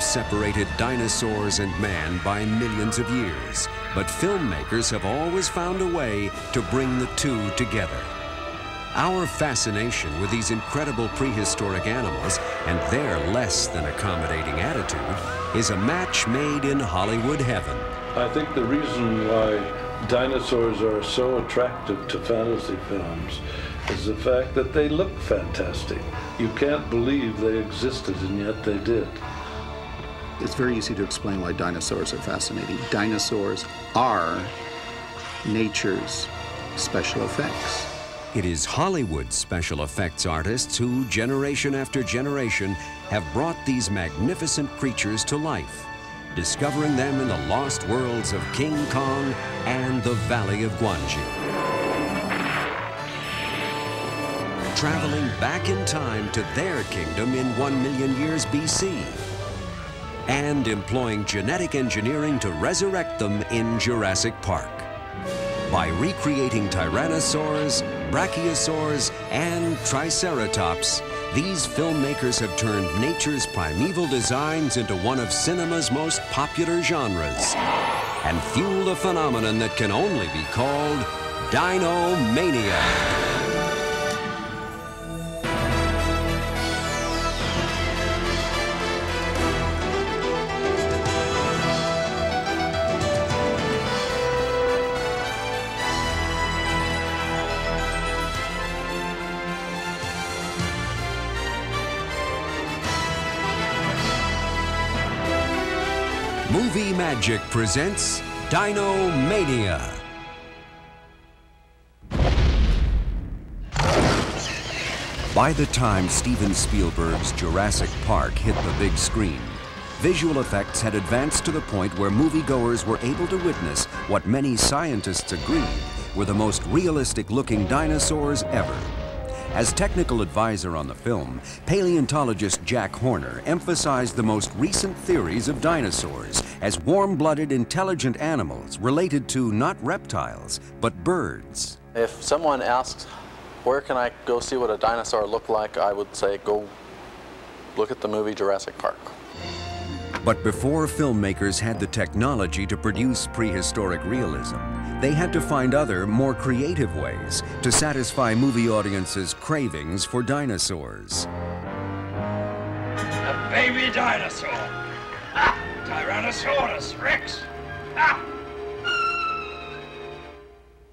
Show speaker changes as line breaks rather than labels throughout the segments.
have separated dinosaurs and man by millions of years, but filmmakers have always found a way to bring the two together. Our fascination with these incredible prehistoric animals and their less than accommodating attitude is a match made in Hollywood heaven.
I think the reason why dinosaurs are so attractive to fantasy films is the fact that they look fantastic. You can't believe they existed, and yet they did.
It's very easy to explain why dinosaurs are fascinating. Dinosaurs are nature's special effects.
It is Hollywood special effects artists who, generation after generation, have brought these magnificent creatures to life, discovering them in the lost worlds of King Kong and the Valley of Gwangi. traveling back in time to their kingdom in 1 million years BC, and employing genetic engineering to resurrect them in Jurassic Park. By recreating tyrannosaurs, brachiosaurs, and triceratops, these filmmakers have turned nature's primeval designs into one of cinema's most popular genres and fueled a phenomenon that can only be called Dino Mania. Magic presents Dino Mania. By the time Steven Spielberg's Jurassic Park hit the big screen, visual effects had advanced to the point where moviegoers were able to witness what many scientists agreed were the most realistic looking dinosaurs ever. As technical advisor on the film, paleontologist Jack Horner emphasized the most recent theories of dinosaurs as warm-blooded intelligent animals related to not reptiles, but birds.
If someone asks, where can I go see what a dinosaur looked like, I would say go look at the movie Jurassic Park.
But before filmmakers had the technology to produce prehistoric realism, they had to find other, more creative ways to satisfy movie audiences' cravings for dinosaurs.
A baby dinosaur. Tyrannosaurus Rex. Ah.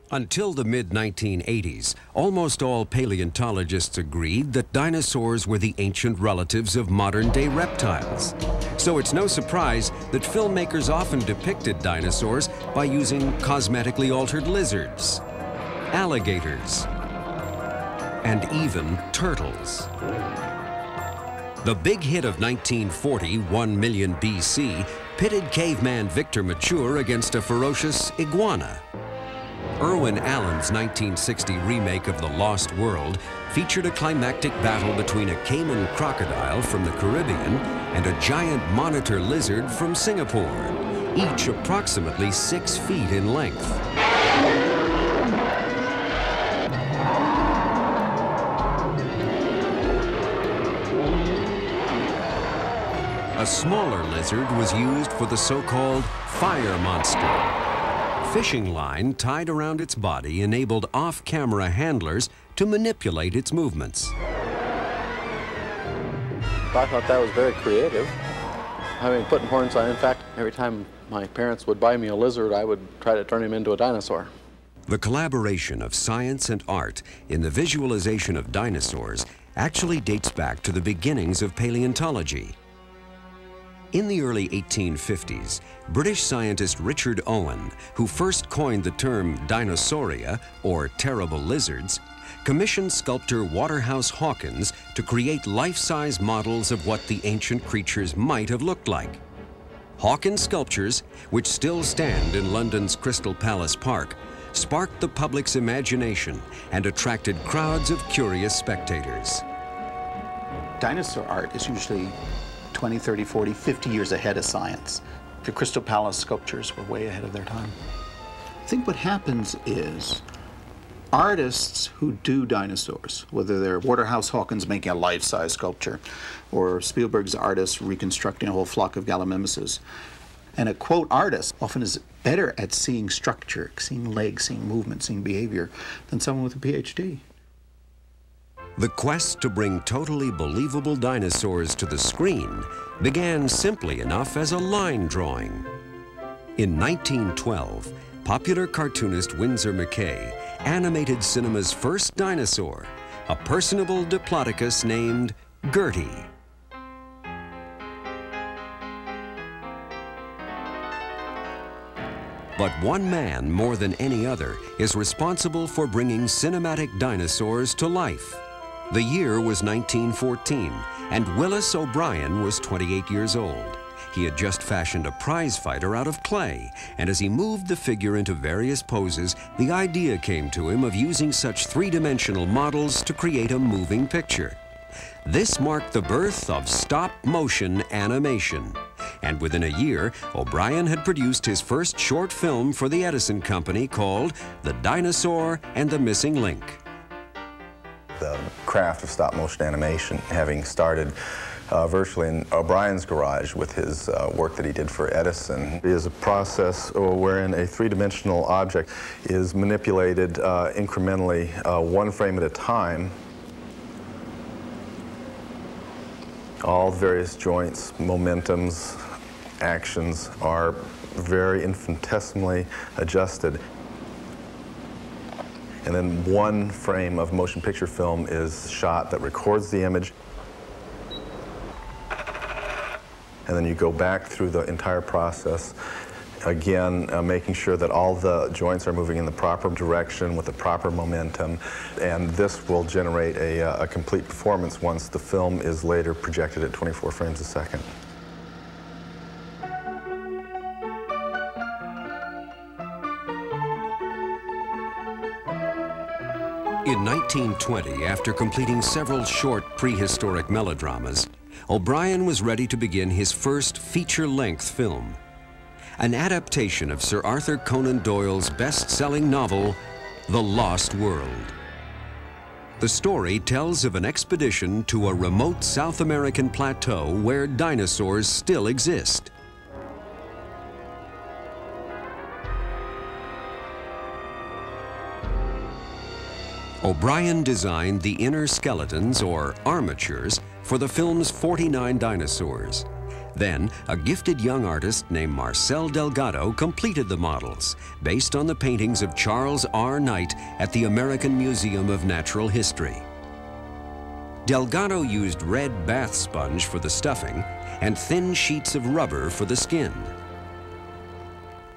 Until the mid-1980s, almost all paleontologists agreed that dinosaurs were the ancient relatives of modern-day reptiles. So it's no surprise that filmmakers often depicted dinosaurs by using cosmetically altered lizards, alligators, and even turtles. The big hit of 1940, 1 million BC, pitted caveman Victor Mature against a ferocious iguana. Irwin Allen's 1960 remake of The Lost World featured a climactic battle between a caiman crocodile from the Caribbean and a giant monitor lizard from Singapore, each approximately six feet in length. A smaller lizard was used for the so-called fire monster, fishing line tied around its body enabled off-camera handlers to manipulate its movements.
I thought that was very creative. I mean, putting horns on, in fact, every time my parents would buy me a lizard, I would try to turn him into a dinosaur.
The collaboration of science and art in the visualization of dinosaurs actually dates back to the beginnings of paleontology. In the early 1850s, British scientist Richard Owen, who first coined the term dinosauria, or terrible lizards, commissioned sculptor Waterhouse Hawkins to create life-size models of what the ancient creatures might have looked like. Hawkins' sculptures, which still stand in London's Crystal Palace Park, sparked the public's imagination and attracted crowds of curious spectators.
Dinosaur art is usually 20, 30, 40, 50 years ahead of science. The Crystal Palace sculptures were way ahead of their time. I think what happens is artists who do dinosaurs, whether they're Waterhouse Hawkins making a life-size sculpture, or Spielberg's artists reconstructing a whole flock of gallimimuses. And a quote artist often is better at seeing structure, seeing legs, seeing movement, seeing behavior than someone with a PhD.
The quest to bring totally believable dinosaurs to the screen began simply enough as a line drawing. In 1912, popular cartoonist Winsor McCay animated cinema's first dinosaur, a personable Diplodocus named Gertie. But one man, more than any other, is responsible for bringing cinematic dinosaurs to life. The year was 1914, and Willis O'Brien was 28 years old. He had just fashioned a prize fighter out of clay, and as he moved the figure into various poses, the idea came to him of using such three-dimensional models to create a moving picture. This marked the birth of stop-motion animation. And within a year, O'Brien had produced his first short film for the Edison Company called The Dinosaur and the Missing Link.
The craft of stop-motion animation, having started uh, virtually in O'Brien's garage with his uh, work that he did for Edison. It is a process wherein a three-dimensional object is manipulated uh, incrementally, uh, one frame at a time, all various joints, momentums, actions are very infinitesimally adjusted. And then one frame of motion picture film is shot that records the image. And then you go back through the entire process, again, uh, making sure that all the joints are moving in the proper direction with the proper momentum. And this will generate a, uh, a complete performance once the film is later projected at 24 frames a second.
In 1920, after completing several short prehistoric melodramas, O'Brien was ready to begin his first feature-length film, an adaptation of Sir Arthur Conan Doyle's best-selling novel, The Lost World. The story tells of an expedition to a remote South American plateau where dinosaurs still exist. O'Brien designed the inner skeletons, or armatures, for the film's 49 dinosaurs. Then, a gifted young artist named Marcel Delgado completed the models, based on the paintings of Charles R. Knight at the American Museum of Natural History. Delgado used red bath sponge for the stuffing and thin sheets of rubber for the skin.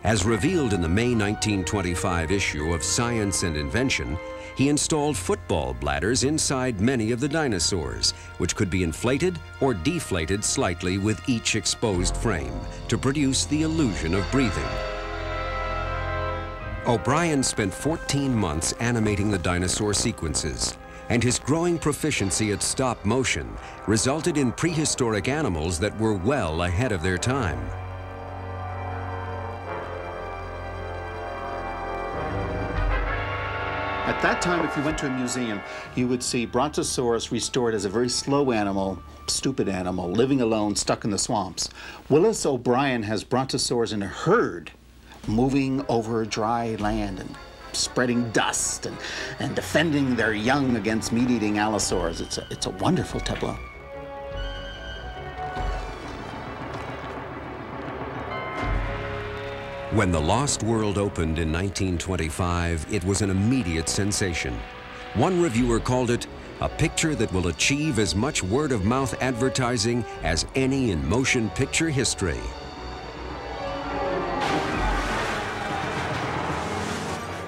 As revealed in the May 1925 issue of Science and Invention, he installed football bladders inside many of the dinosaurs, which could be inflated or deflated slightly with each exposed frame to produce the illusion of breathing. O'Brien spent 14 months animating the dinosaur sequences, and his growing proficiency at stop motion resulted in prehistoric animals that were well ahead of their time.
At that time, if you went to a museum, you would see Brontosaurus restored as a very slow animal, stupid animal, living alone, stuck in the swamps. Willis O'Brien has Brontosaurus in a herd, moving over dry land and spreading dust and, and defending their young against meat-eating allosaurs. It's a, it's a wonderful tableau.
When The Lost World opened in 1925, it was an immediate sensation. One reviewer called it a picture that will achieve as much word-of-mouth advertising as any in motion picture history.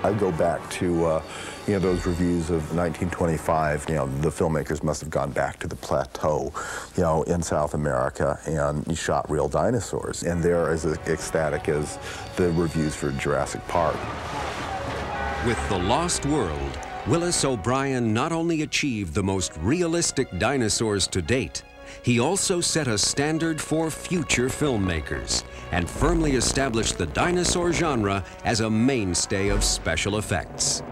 I go back to uh, you know those reviews of 1925. You know the filmmakers must have gone back to the plateau, you know, in South America and shot real dinosaurs, and they're as ecstatic as the reviews for Jurassic Park.
With The Lost World, Willis O'Brien not only achieved the most realistic dinosaurs to date, he also set a standard for future filmmakers and firmly established the dinosaur genre as a mainstay of special effects.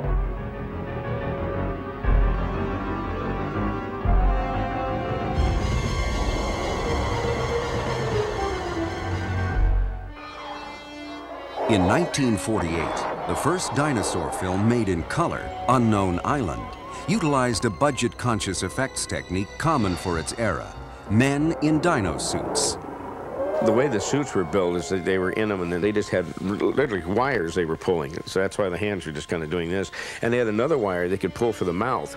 In 1948, the first dinosaur film made in color, Unknown Island, utilized a budget-conscious effects technique common for its era, men in dino suits.
The way the suits were built is that they were in them and then they just had literally wires they were pulling. So that's why the hands were just kind of doing this. And they had another wire they could pull for the mouth.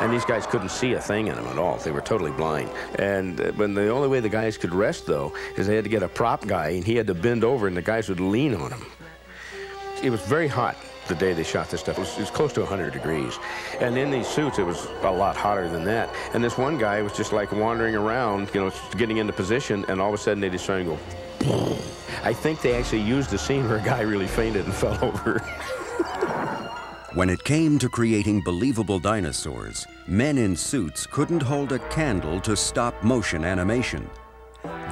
And these guys couldn't see a thing in them at all. They were totally blind. And uh, when the only way the guys could rest, though, is they had to get a prop guy and he had to bend over and the guys would lean on him. It was very hot the day they shot this stuff. It was, it was, close to 100 degrees. And in these suits, it was a lot hotter than that. And this one guy was just like wandering around, you know, getting into position, and all of a sudden they just started go, I think they actually used the scene where a guy really fainted and fell over.
when it came to creating believable dinosaurs, men in suits couldn't hold a candle to stop motion animation.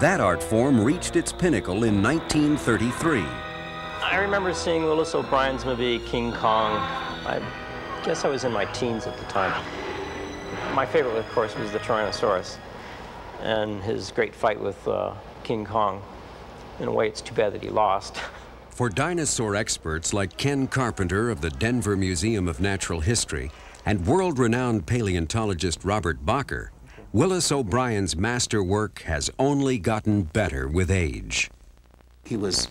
That art form reached its pinnacle in 1933
I remember seeing Willis O'Brien's movie King Kong. I guess I was in my teens at the time. My favorite, of course, was the Tyrannosaurus and his great fight with uh, King Kong. In a way, it's too bad that he lost.
For dinosaur experts like Ken Carpenter of the Denver Museum of Natural History and world-renowned paleontologist Robert Bakker, Willis O'Brien's masterwork has only gotten better with age.
He was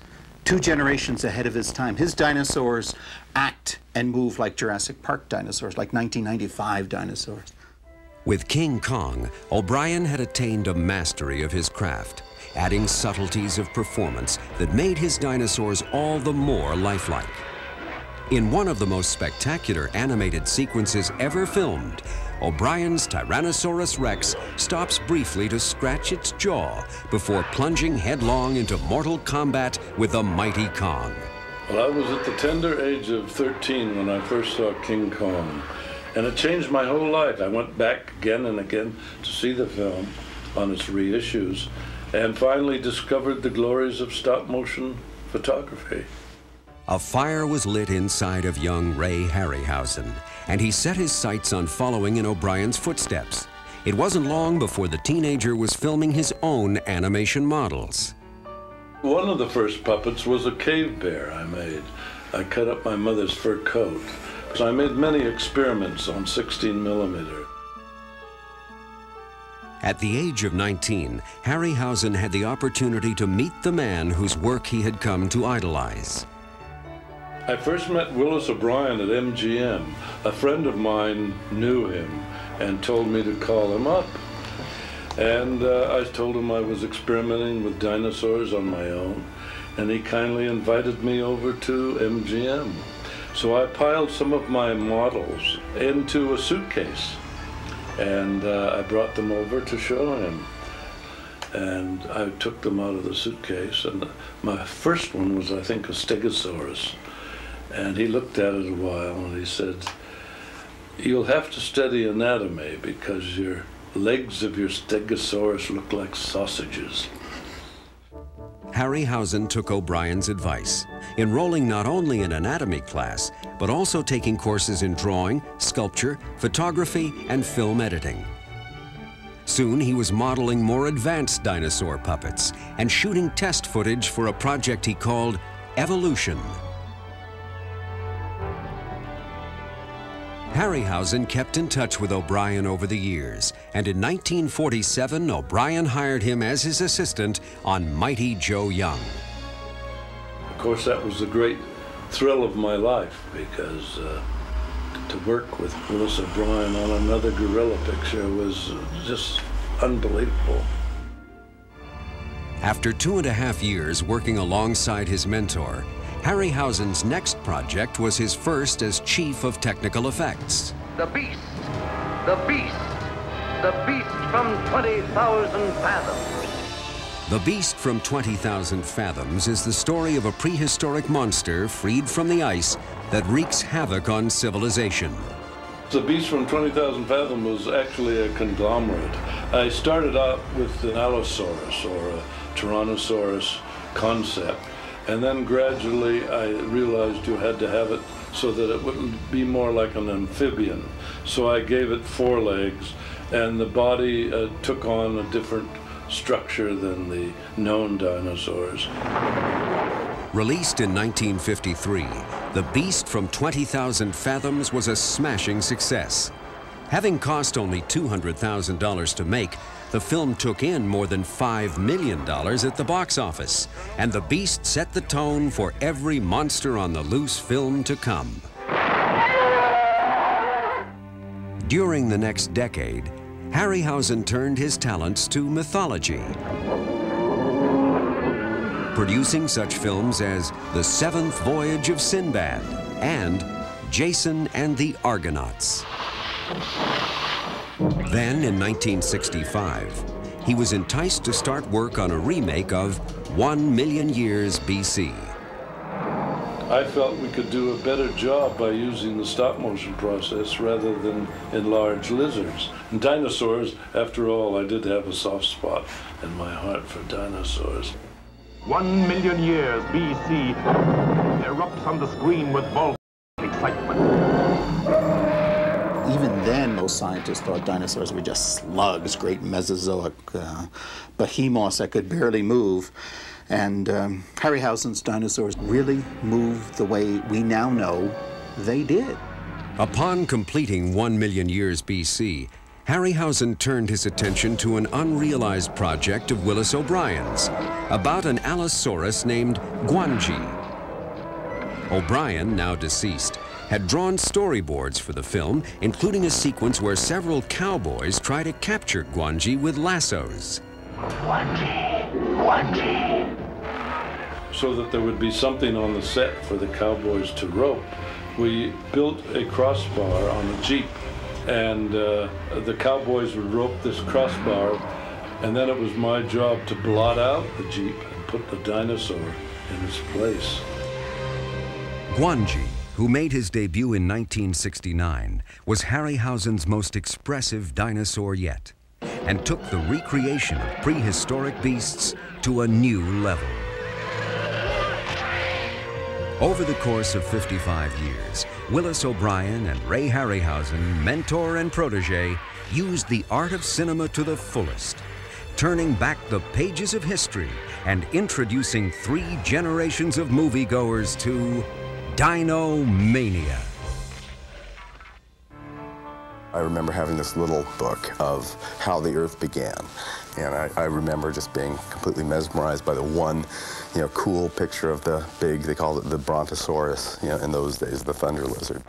two generations ahead of his time. His dinosaurs act and move like Jurassic Park dinosaurs, like 1995 dinosaurs.
With King Kong, O'Brien had attained a mastery of his craft, adding subtleties of performance that made his dinosaurs all the more lifelike. In one of the most spectacular animated sequences ever filmed, O'Brien's Tyrannosaurus rex stops briefly to scratch its jaw before plunging headlong into mortal combat with the mighty Kong.
Well, I was at the tender age of 13 when I first saw King Kong, and it changed my whole life. I went back again and again to see the film on its reissues, and finally discovered the glories of stop motion photography.
A fire was lit inside of young Ray Harryhausen, and he set his sights on following in O'Brien's footsteps. It wasn't long before the teenager was filming his own animation models.
One of the first puppets was a cave bear I made. I cut up my mother's fur coat. So I made many experiments on 16 millimeter.
At the age of 19, Harryhausen had the opportunity to meet the man whose work he had come to idolize.
I first met Willis O'Brien at MGM. A friend of mine knew him and told me to call him up. And uh, I told him I was experimenting with dinosaurs on my own, and he kindly invited me over to MGM. So I piled some of my models into a suitcase, and uh, I brought them over to show him. And I took them out of the suitcase, and my first one was, I think, a Stegosaurus. And he looked at it a while and he said, You'll have to study anatomy because your legs of your stegosaurus look like sausages.
Harryhausen took O'Brien's advice, enrolling not only in anatomy class, but also taking courses in drawing, sculpture, photography, and film editing. Soon he was modeling more advanced dinosaur puppets and shooting test footage for a project he called Evolution. Harryhausen kept in touch with O'Brien over the years, and in 1947, O'Brien hired him as his assistant on Mighty Joe Young.
Of course, that was the great thrill of my life because uh, to work with Willis O'Brien on another gorilla picture was just unbelievable.
After two and a half years working alongside his mentor, Harryhausen's next project was his first as Chief of Technical Effects.
The Beast! The Beast! The Beast from 20,000 Fathoms!
The Beast from 20,000 Fathoms is the story of a prehistoric monster freed from the ice that wreaks havoc on civilization.
The Beast from 20,000 Fathoms was actually a conglomerate. I started out with an Allosaurus or a Tyrannosaurus concept and then gradually I realized you had to have it so that it wouldn't be more like an amphibian. So I gave it four legs, and the body uh, took on a different structure than the known dinosaurs.
Released in 1953, The Beast from 20,000 Fathoms was a smashing success. Having cost only $200,000 to make, the film took in more than $5 million at the box office, and The Beast set the tone for every Monster on the Loose film to come. During the next decade, Harryhausen turned his talents to mythology, producing such films as The Seventh Voyage of Sinbad and Jason and the Argonauts. Then, in 1965, he was enticed to start work on a remake of One Million Years BC.
I felt we could do a better job by using the stop motion process rather than enlarge lizards. And dinosaurs, after all, I did have a soft spot in my heart for dinosaurs.
One million years BC erupts on the screen with volcanic excitement
scientists thought dinosaurs were just slugs, great Mesozoic uh, behemoths that could barely move. And um, Harryhausen's dinosaurs really moved the way we now know they did.
Upon completing 1 million years BC, Harryhausen turned his attention to an unrealized project of Willis O'Brien's about an Allosaurus named Gwangi. O'Brien, now deceased, had drawn storyboards for the film, including a sequence where several cowboys try to capture Gwangi with lassos.
Gwangi, Gwangi. So that there would be something on the set for the cowboys to rope, we built a crossbar on a Jeep, and uh, the cowboys would rope this crossbar, and then it was my job to blot out the Jeep and put the dinosaur in its place.
Gwangi who made his debut in 1969, was Harryhausen's most expressive dinosaur yet, and took the recreation of prehistoric beasts to a new level. Over the course of 55 years, Willis O'Brien and Ray Harryhausen, mentor and protege, used the art of cinema to the fullest, turning back the pages of history and introducing three generations of moviegoers to Dino Mania.
I remember having this little book of how the Earth began. And I, I, remember just being completely mesmerized by the one, you know, cool picture of the big, they called it the Brontosaurus, you know, in those days, the thunder lizard.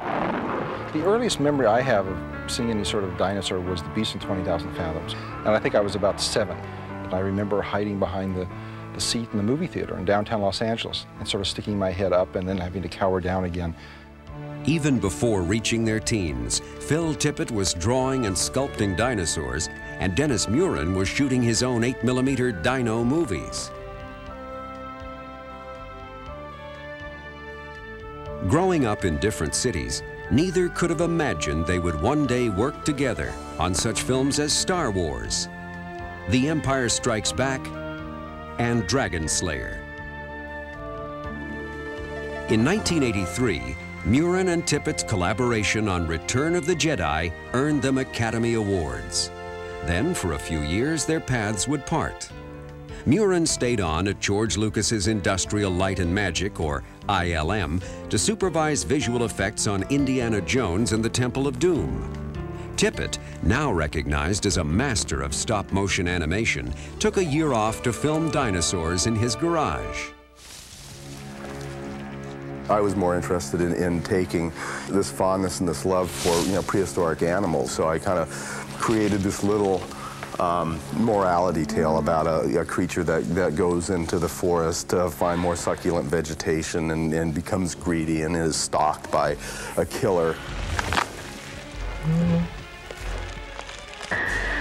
The earliest memory I have of seeing any sort of dinosaur was the Beast in 20,000 Fathoms. And I think I was about seven. And I remember hiding behind the the seat in the movie theater in downtown Los Angeles and sort of sticking my head up and then having to cower down again.
Even before reaching their teens, Phil Tippett was drawing and sculpting dinosaurs, and Dennis Muren was shooting his own 8mm dino movies. Growing up in different cities, neither could have imagined they would one day work together on such films as Star Wars, The Empire Strikes Back, and Dragon Slayer. In 1983, Muren and Tippett's collaboration on Return of the Jedi earned them Academy Awards. Then, for a few years, their paths would part. Muren stayed on at George Lucas's Industrial Light and Magic, or ILM, to supervise visual effects on Indiana Jones and the Temple of Doom. Tippett, now recognized as a master of stop-motion animation, took a year off to film dinosaurs in his garage.
I was more interested in, in taking this fondness and this love for you know prehistoric animals, so I kind of created this little um, morality tale about a, a, creature that, that goes into the forest to find more succulent vegetation and, and becomes greedy and is stalked by a killer. Mm -hmm.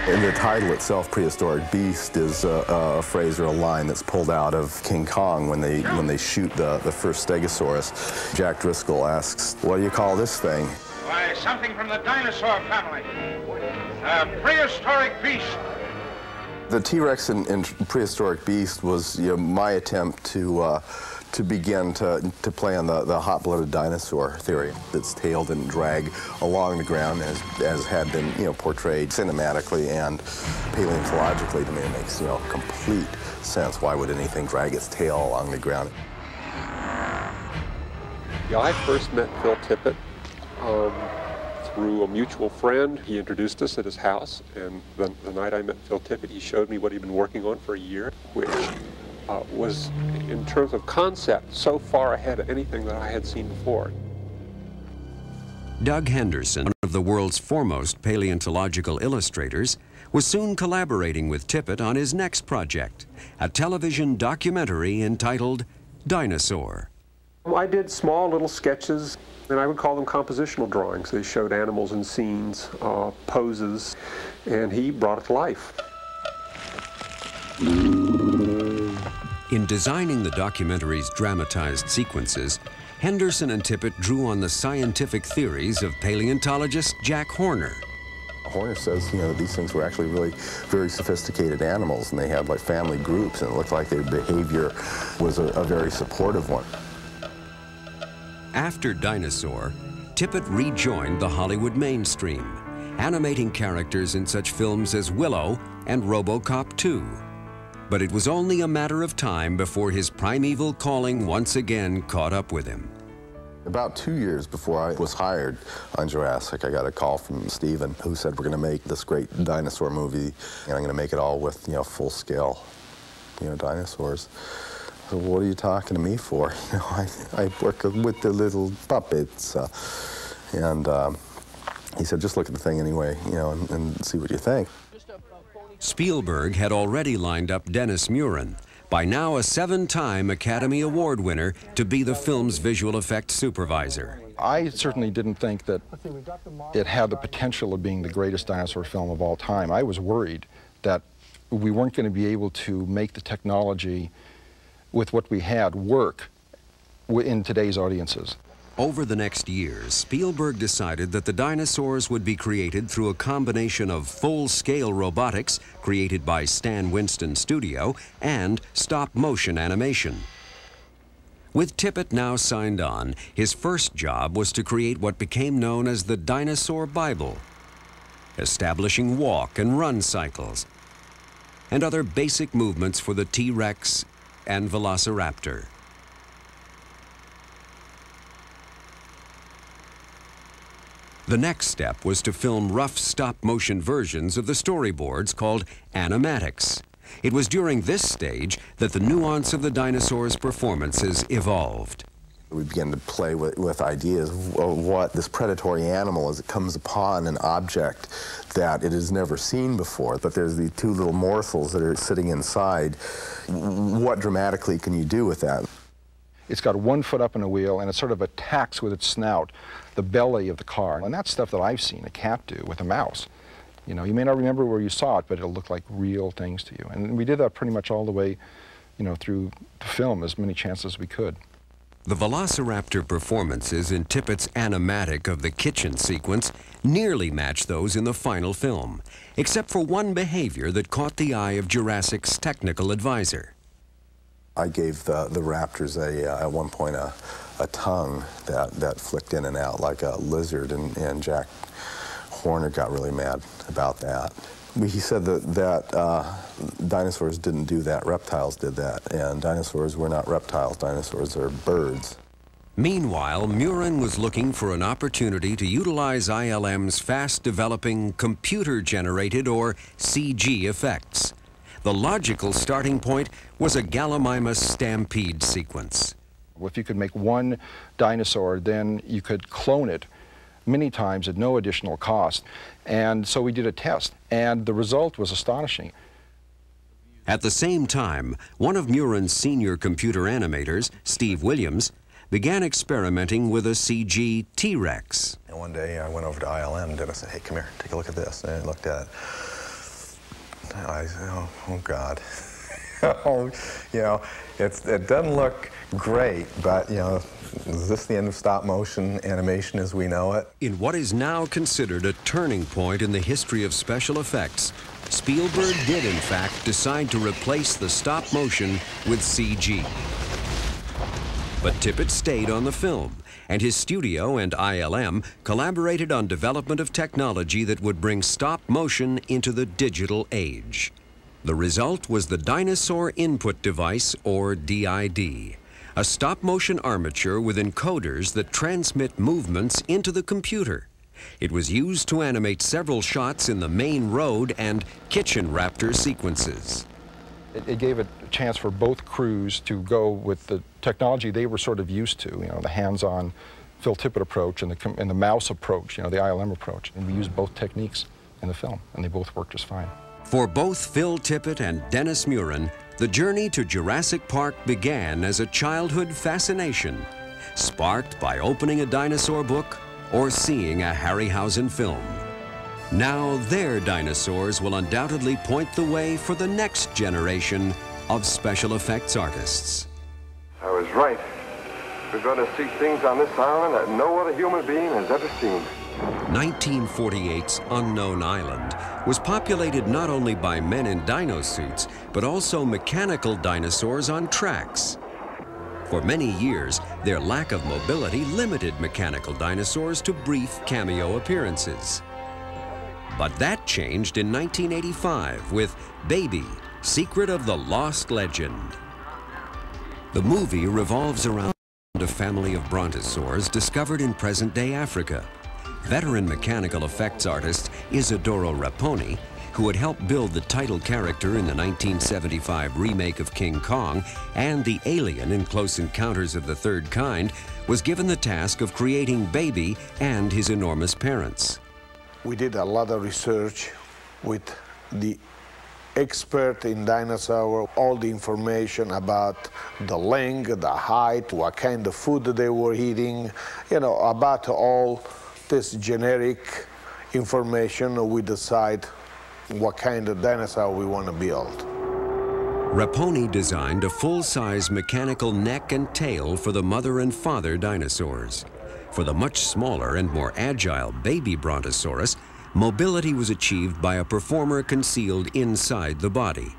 And the title itself, Prehistoric Beast, is a, a, phrase or a line that's pulled out of King Kong when they when they shoot the, the first Stegosaurus. Jack Driscoll asks, what do you call this thing?
Why, something from the dinosaur family. A prehistoric beast.
The T-Rex in, in, Prehistoric Beast was you know, my attempt to uh, to begin to, to play on the, the hot-blooded dinosaur theory. Its tail didn't drag along the ground as, as had been, you know, portrayed cinematically and paleontologically to me. It makes, you know, complete sense. Why would anything drag its tail along the ground?
Yeah, I first met Phil Tippett um, through a mutual friend. He introduced us at his house, and the, the, night I met Phil Tippett, he showed me what he'd been working on for a year, which uh, was, in terms of concept, so far ahead of anything that I had seen before.
Doug Henderson, one of the world's foremost paleontological illustrators, was soon collaborating with Tippett on his next project, a television documentary entitled Dinosaur.
I did small little sketches, and I would call them compositional drawings. They showed animals and scenes, uh, poses, and he brought it to life.
In designing the documentary's dramatized sequences, Henderson and Tippett drew on the scientific theories of paleontologist Jack Horner.
Horner says, you know, these things were actually really very sophisticated animals, and they had like family groups, and it looked like their behavior was a, a very supportive one.
After Dinosaur, Tippett rejoined the Hollywood mainstream, animating characters in such films as Willow and RoboCop 2. But it was only a matter of time before his primeval calling once again caught up with him.
About two years before I was hired on Jurassic, I got a call from Steven who said, we're going to make this great dinosaur movie, and I'm going to make it all with, you know, full-scale, you know, dinosaurs. So what are you talking to me for? You know, I, I work with the little puppets. Uh, and um, he said, just look at the thing anyway, you know, and, and see what you think.
Spielberg had already lined up Dennis Muren, by now a seven-time Academy Award winner, to be the film's visual effects supervisor.
I certainly didn't think that it had the potential of being the greatest dinosaur film of all time. I was worried that we weren't going to be able to make the technology with what we had work in today's audiences.
Over the next years, Spielberg decided that the dinosaurs would be created through a combination of full-scale robotics created by Stan Winston Studio and stop-motion animation. With Tippett now signed on, his first job was to create what became known as the Dinosaur Bible, establishing walk and run cycles, and other basic movements for the T-Rex and Velociraptor. The next step was to film rough stop-motion versions of the storyboards called animatics. It was during this stage that the nuance of the dinosaurs' performances evolved.
We began to play with, with ideas of what this predatory animal as it comes upon an object that it has never seen before. But there's these two little morsels that are sitting inside. What dramatically can you do with that?
It's got one foot up in a wheel and it sort of attacks with its snout the belly of the car. And that's stuff that I've seen a cat do with a mouse. You know, you may not remember where you saw it, but it'll look like real things to you. And we did that pretty much all the way, you know, through the film as many chances as we could.
The Velociraptor performances in Tippett's animatic of the kitchen sequence nearly match those in the final film, except for one behavior that caught the eye of Jurassic's technical advisor.
I gave the, the raptors a, uh, at one point a, a tongue that, that flicked in and out like a lizard, and, and Jack Horner got really mad about that. He said that, that uh, dinosaurs didn't do that, reptiles did that, and dinosaurs were not reptiles, dinosaurs are birds.
Meanwhile, Muren was looking for an opportunity to utilize ILM's fast-developing computer-generated or CG effects. The logical starting point was a Gallimimus stampede sequence.
If you could make one dinosaur, then you could clone it many times at no additional cost. And so we did a test, and the result was astonishing.
At the same time, one of Muren's senior computer animators, Steve Williams, began experimenting with a CG T-Rex.
And one day I went over to ILM and I said, hey, come here, take a look at this. And I looked at it. I oh, oh God. oh, you know, it's, it doesn't look great, but, you know, is this the end of stop motion animation as we know it?
In what is now considered a turning point in the history of special effects, Spielberg did in fact decide to replace the stop motion with CG. But Tippett stayed on the film, and his studio and ILM collaborated on development of technology that would bring stop motion into the digital age. The result was the Dinosaur Input Device, or DID, a stop-motion armature with encoders that transmit movements into the computer. It was used to animate several shots in the main road and kitchen raptor sequences.
It, it, gave a chance for both crews to go with the technology they were sort of used to, you know, the hands-on Phil Tippett approach and the, and the mouse approach, you know, the ILM approach. And we used both techniques in the film, and they both worked just fine.
For both Phil Tippett and Dennis Muren, the journey to Jurassic Park began as a childhood fascination, sparked by opening a dinosaur book or seeing a Harryhausen film. Now their dinosaurs will undoubtedly point the way for the next generation of special effects artists.
I was right. We're going to see things on this island that no other human being has ever seen.
1948's Unknown Island was populated not only by men in dino suits, but also mechanical dinosaurs on tracks. For many years, their lack of mobility limited mechanical dinosaurs to brief cameo appearances. But that changed in 1985 with Baby, Secret of the Lost Legend. The movie revolves around a family of brontosaurs discovered in present-day Africa. Veteran mechanical effects artist Isidoro Raponi who had helped build the title character in the 1975 remake of King Kong and the alien in Close Encounters of the Third Kind, was given the task of creating Baby and his enormous parents.
We did a lot of research with the expert in dinosaur, all the information about the length, the height, what kind of food they were eating, you know, about all this generic information, we decide what kind of dinosaur we want to build.
Raponi designed a full-size mechanical neck and tail for the mother and father dinosaurs. For the much smaller and more agile baby Brontosaurus, mobility was achieved by a performer concealed inside the body.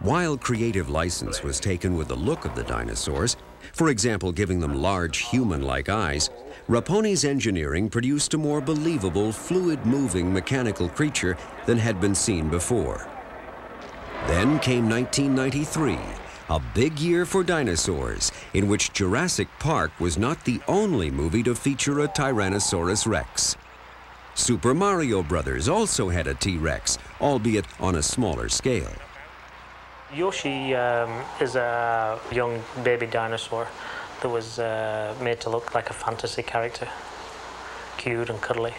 While creative license was taken with the look of the dinosaurs, for example giving them large human-like eyes, Raponi's engineering produced a more believable, fluid-moving mechanical creature than had been seen before. Then came 1993, a big year for dinosaurs, in which Jurassic Park was not the only movie to feature a Tyrannosaurus rex. Super Mario Brothers also had a T-Rex, albeit on a smaller scale.
Yoshi um, is a young baby dinosaur that was uh, made to look like a fantasy character, cute and cuddly.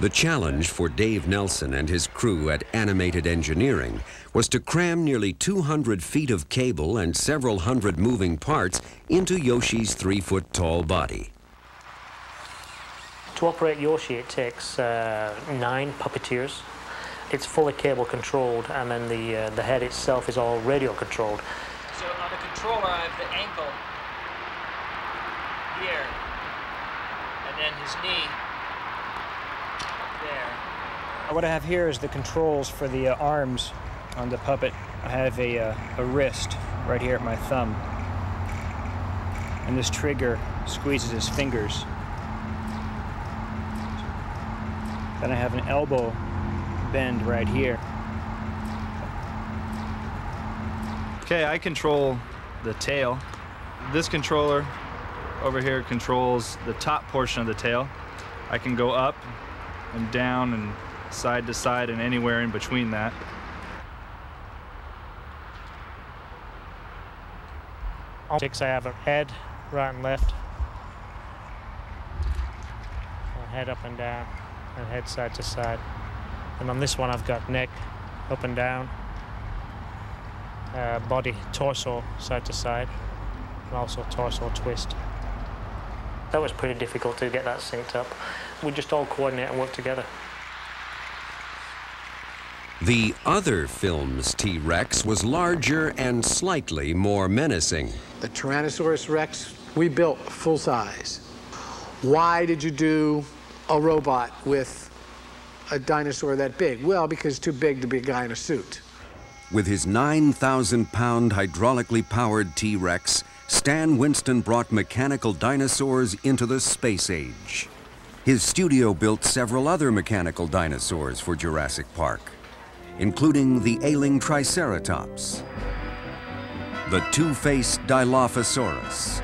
The challenge for Dave Nelson and his crew at Animated Engineering was to cram nearly 200 feet of cable and several hundred moving parts into Yoshi's three-foot tall body.
To operate Yoshi, it takes uh, nine puppeteers. It's fully cable controlled, and then the, uh, the head itself is all radio controlled.
So on the controller, I have the ankle here, and then his knee there.
What I have here is the controls for the uh, arms on the puppet. I have a, uh, a wrist right here at my thumb. And this trigger squeezes his fingers. Then I have an elbow bend right here.
Okay, I control the tail. This controller over here controls the top portion of the tail. I can go up and down and side to side and anywhere in between that.
I have a head, right and left. Head up and down, and head side to side. And on this one, I've got neck up and down, uh, body, torso side to side, and also torso twist. That was pretty difficult to get that synced up. We just all coordinate and work together.
The other film's T-Rex was larger and slightly more menacing.
The Tyrannosaurus Rex, we built full size. Why did you do a robot with a dinosaur that big? Well, because it's too big to be a guy in a suit.
With his 9,000 pound hydraulically powered T Rex, Stan Winston brought mechanical dinosaurs into the space age. His studio built several other mechanical dinosaurs for Jurassic Park, including the ailing Triceratops, the two-faced Dilophosaurus,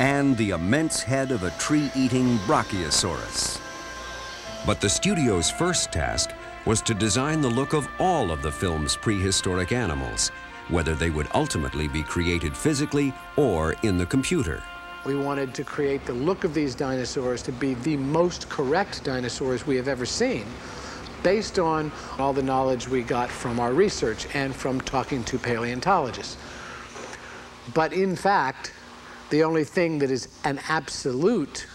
and the immense head of a tree-eating Brachiosaurus. But the studio's first task was to design the look of all of the film's prehistoric animals, whether they would ultimately be created physically or in the computer.
We wanted to create the look of these dinosaurs to be the most correct dinosaurs we have ever seen, based on all the knowledge we got from our research and from talking to paleontologists. But in fact, the only thing that is an absolute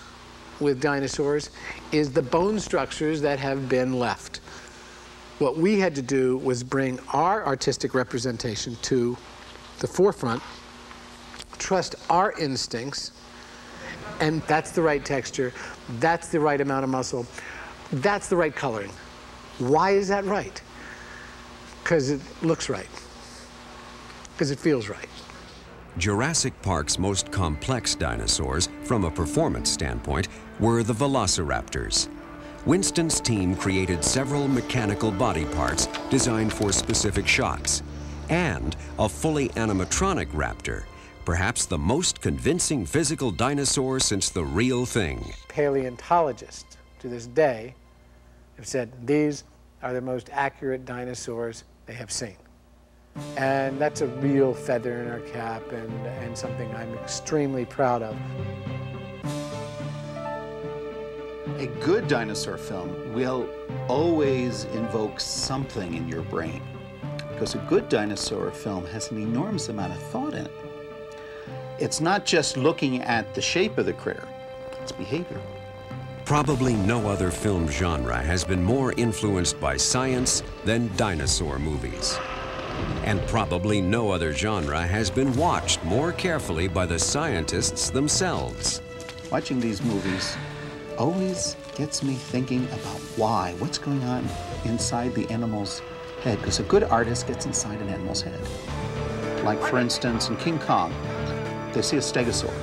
with dinosaurs is the bone structures that have been left. What we had to do was bring our artistic representation to the forefront, trust our instincts, and that's the right texture, that's the right amount of muscle, that's the right coloring. Why is that right? Because it looks right, because it feels right.
Jurassic Park's most complex dinosaurs, from a performance standpoint, were the velociraptors. Winston's team created several mechanical body parts designed for specific shots, and a fully animatronic raptor, perhaps the most convincing physical dinosaur since the real thing.
Paleontologists to this day have said these are the most accurate dinosaurs they have seen. And that's a real feather in our cap and, and something I'm extremely proud of.
A good dinosaur film will always invoke something in your brain because a good dinosaur film has an enormous amount of thought in it. It's not just looking at the shape of the critter, it's behavior.
Probably no other film genre has been more influenced by science than dinosaur movies. And probably no other genre has been watched more carefully by the scientists themselves.
Watching these movies always gets me thinking about why, what's going on inside the animal's head, because a good artist gets inside an animal's head. Like, for instance, in King Kong, they see a stegosaur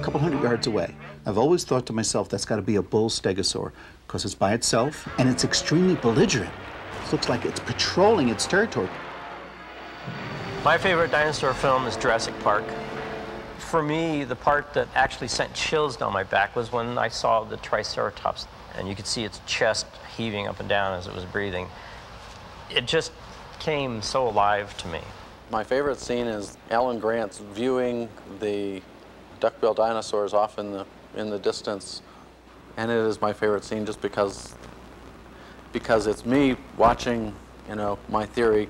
a couple hundred yards away. I've always thought to myself that's got to be a bull stegosaur because it's by itself and it's extremely belligerent. It looks like it's patrolling its territory.
My favorite dinosaur film is Jurassic Park. For me, the part that actually sent chills down my back was when I saw the Triceratops, and you could see its chest heaving up and down as it was breathing. It just came so alive to me.
My favorite scene is Alan Grant's viewing the duckbill dinosaurs off in the in the distance, and it is my favorite scene just because because it's me watching, you know, my theory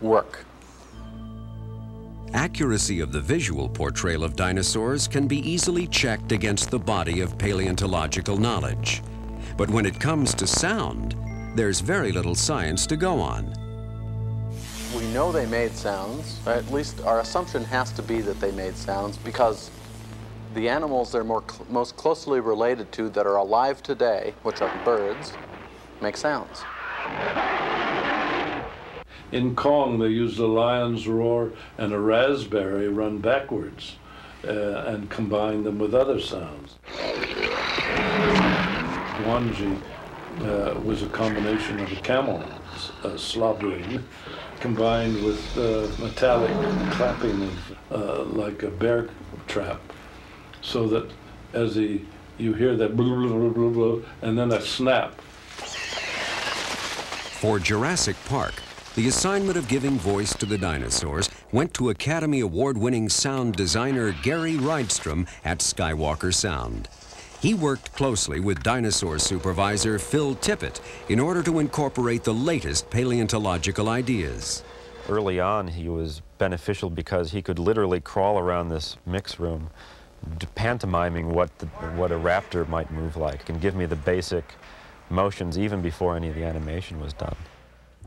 work.
Accuracy of the visual portrayal of dinosaurs can be easily checked against the body of paleontological knowledge. But when it comes to sound, there's very little science to go on.
We know they made sounds, at least our assumption has to be that they made sounds because the animals they're more cl most closely related to that are alive today, which are birds, make sounds.
In Kong, they used a lion's roar and a raspberry run backwards uh, and combined them with other sounds. Gwangi uh, was a combination of a camel slobbering combined with uh, metallic clapping of, uh, like a bear trap so that as he, you hear that blah, blah, blah, blah, and then a snap.
For Jurassic Park, the assignment of giving voice to the dinosaurs went to Academy Award-winning sound designer Gary Rydstrom at Skywalker Sound. He worked closely with dinosaur supervisor Phil Tippett in order to incorporate the latest paleontological ideas.
Early on, he was beneficial because he could literally crawl around this mix room pantomiming what, the, what a raptor might move like and give me the basic motions even before any of the animation was done.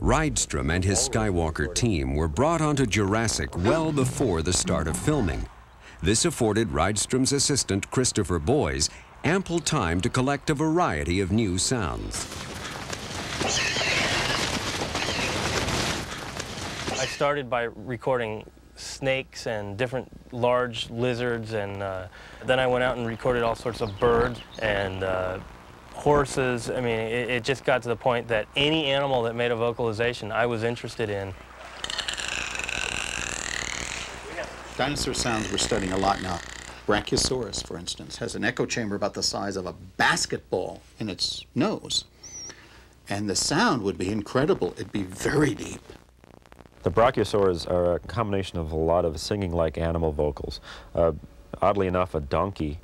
Rydstrom and his Skywalker team were brought onto Jurassic well before the start of filming. This afforded Rydstrom's assistant, Christopher Boyes, ample time to collect a variety of new sounds.
I started by recording snakes and different large lizards, and uh, then I went out and recorded all sorts of birds and uh, horses. I mean, it, it, just got to the point that any animal that made a vocalization I was interested in.
Dinosaur sounds we're studying a lot now. Brachiosaurus, for instance, has an echo chamber about the size of a basketball in its nose. And the sound would be incredible. It'd be very deep.
The brachiosaurs are a combination of a lot of singing-like animal vocals. Uh, oddly enough, a donkey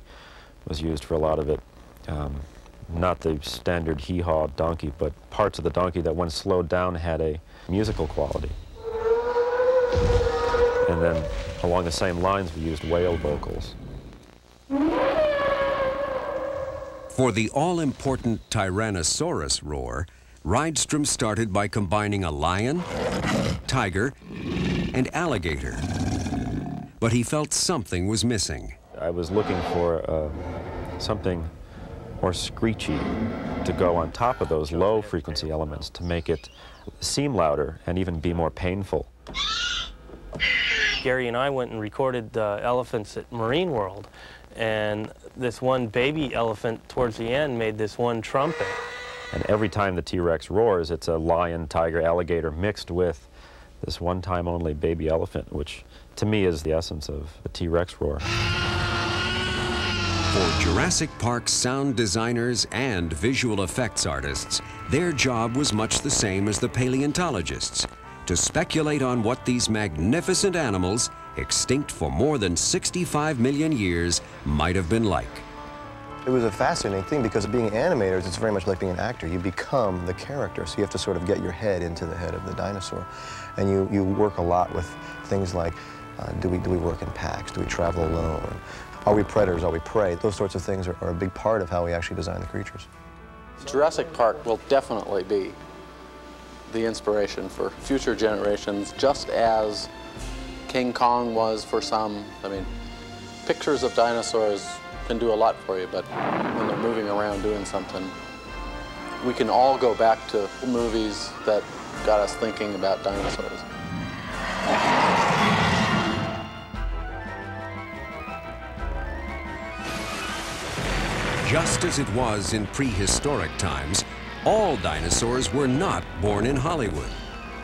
was used for a lot of it. Um, not the standard hee-haw donkey, but parts of the donkey that when slowed down had a musical quality. And then along the same lines, we used whale vocals.
For the all-important Tyrannosaurus roar, Rydstrom started by combining a lion, tiger, and alligator. But he felt something was missing.
I was looking for uh, something more screechy to go on top of those low frequency elements to make it seem louder and even be more painful.
Gary and I went and recorded uh, elephants at Marine World, and this one baby elephant towards the end made this one trumpet.
And every time the T-Rex roars, it's a lion, tiger, alligator mixed with this one-time only baby elephant, which to me is the essence of the T-Rex roar.
For Jurassic Park sound designers and visual effects artists, their job was much the same as the paleontologists, to speculate on what these magnificent animals, extinct for more than 65 million years, might have been like.
It was a fascinating thing because being animators, it's very much like being an actor. You become the character, so you have to sort of get your head into the head of the dinosaur. And you, you work a lot with things like, uh, do, we, do we work in packs? Do we travel alone? Are we predators? Are we prey? Those sorts of things are, are a big part of how we actually design the creatures.
Jurassic Park will definitely be the inspiration for future generations, just as King Kong was for some. I mean, pictures of dinosaurs can do a lot for you, but when they're moving around doing something, we can all go back to movies that got us thinking about dinosaurs.
Just as it was in prehistoric times, all dinosaurs were not born in Hollywood.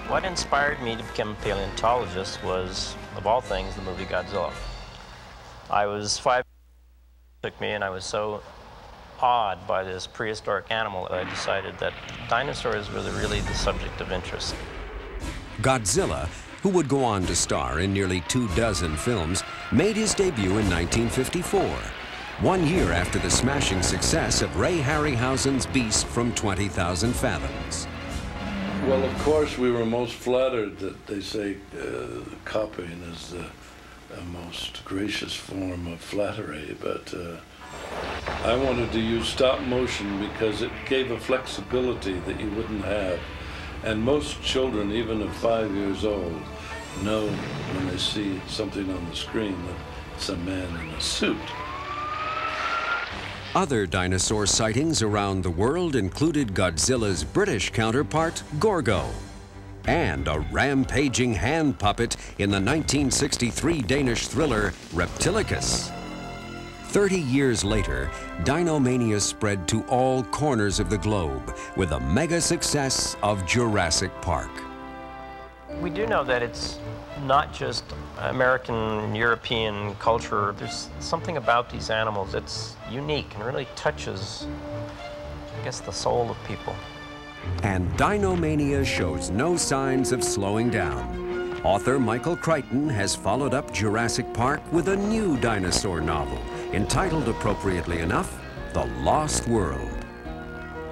What inspired me to become a paleontologist was, of all things, the movie Godzilla. I was five, took me, and I was so awed by this prehistoric animal that I decided that dinosaurs were the, really the subject of interest.
Godzilla, who would go on to star in nearly two dozen films, made his debut in 1954, one year after the smashing success of Ray Harryhausen's Beast from 20,000 Fathoms.
Well, of course, we were most flattered that they say uh, copying is the most gracious form of flattery, but uh, I wanted to use stop motion because it gave a flexibility that you wouldn't have. And most children, even at five years old, know when they see something on the screen that it's a man in a suit.
Other dinosaur sightings around the world included Godzilla's British counterpart, Gorgo, and a rampaging hand puppet in the 1963 Danish thriller Reptilicus. 30 years later, Dinomania spread to all corners of the globe with the mega success of Jurassic Park.
We do know that it's not just American, European culture. There's something about these animals that's unique and really touches, I guess, the soul of people.
And Dinomania shows no signs of slowing down. Author Michael Crichton has followed up Jurassic Park with a new dinosaur novel, entitled appropriately enough, The Lost World.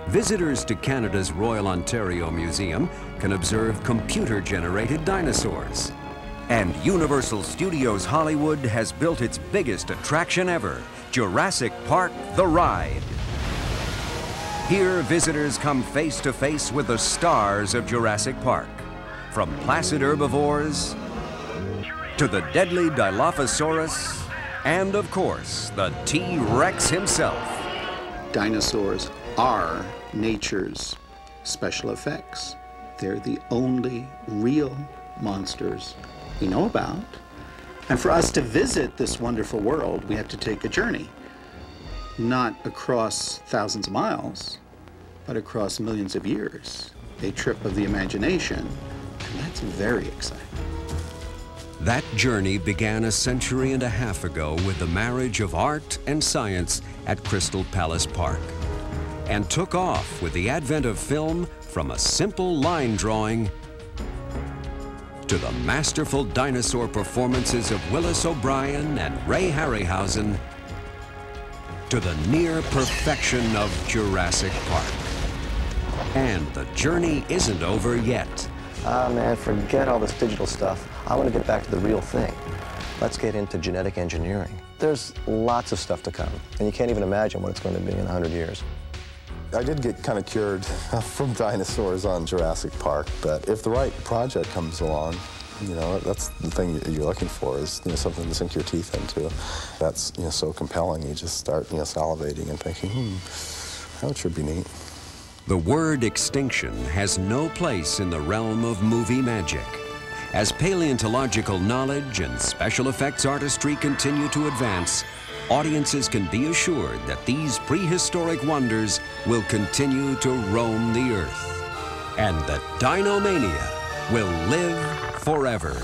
Visitors to Canada's Royal Ontario Museum can observe computer-generated dinosaurs. And Universal Studios Hollywood has built its biggest attraction ever, Jurassic Park The Ride. Here, visitors come face to face with the stars of Jurassic Park, from placid herbivores to the deadly Dilophosaurus, and of course, the T-Rex himself.
Dinosaurs are nature's special effects. They're the only real monsters we know about. And for us to visit this wonderful world, we have to take a journey. Not across thousands of miles, but across millions of years. A trip of the imagination, and that's very exciting.
That journey began a century and a half ago with the marriage of art and science at Crystal Palace Park and took off with the advent of film from a simple line drawing to the masterful dinosaur performances of Willis O'Brien and Ray Harryhausen to the near perfection of Jurassic Park. And the journey isn't over yet.
Ah, man, forget all this digital stuff. I want to get back to the real thing. Let's get into genetic engineering. There's lots of stuff to come, and you can't even imagine what it's going to be in 100 years.
I did get kind of cured from dinosaurs on Jurassic Park, but if the right project comes along, you know, that's the thing you're looking for is, you know, something to sink your teeth into. That's, you know, so compelling, you just start, you know, salivating and thinking, hmm, that should be neat.
The word extinction has no place in the realm of movie magic. As paleontological knowledge and special effects artistry continue to advance, audiences can be assured that these prehistoric wonders will continue to roam the earth. And that Dinomania will live forever.